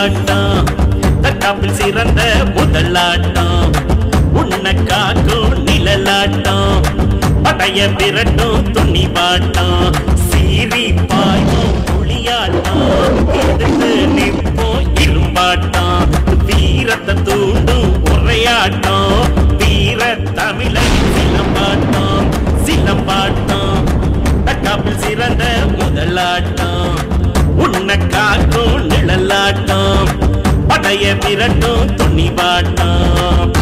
துள்ளிப்பாட்டம் தற்காப்பில் சிறந்த முதலாட்டம் உன்னை காக்கும் நிழலாட்டம். படைய விரட்டும் துணிபாட்டம் சீரி பாயும் புளியாட்டம் எதிர்த்து நிற்போம் இரும்பாட்டம். வீரத்தை தூண்டும் உரையாட்டம். வீர தமிழை சிலம்பாட்டம். சிலம்பாட்டம். தக்காப்பில் சிறந்த முதலாட்டம் உன்னை நிழலாட்டம். படைய விரட்டும் துணிவாட்டம்.